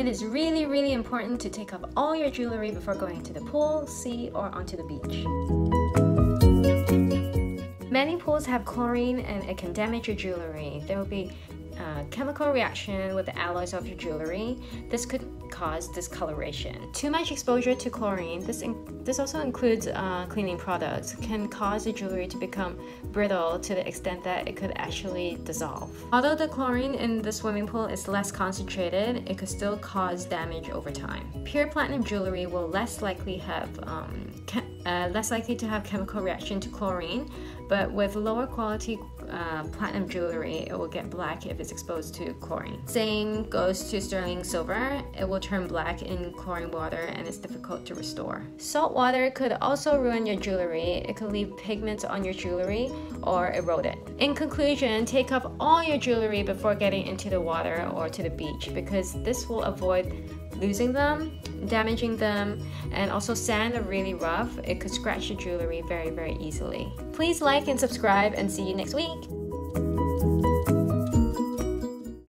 It is really, really important to take off all your jewelry before going to the pool, sea, or onto the beach. Many pools have chlorine and it can damage your jewelry. There will be chemical reaction with the alloys of your jewelry. This could cause discoloration. Too much exposure to chlorine, this, this also includes uh, cleaning products, can cause the jewelry to become brittle to the extent that it could actually dissolve. Although the chlorine in the swimming pool is less concentrated, it could still cause damage over time. Pure platinum jewelry will less likely have um, uh, less likely to have chemical reaction to chlorine, but with lower quality uh, platinum jewelry, it will get black if it's exposed to chlorine. Same goes to sterling silver. It will turn black in chlorine water and it's difficult to restore. Salt water could also ruin your jewelry. It could leave pigments on your jewelry or erode it. In conclusion, take off all your jewelry before getting into the water or to the beach because this will avoid losing them, damaging them, and also sand are really rough. It could scratch your jewelry very, very easily. Please like and subscribe and see you next week.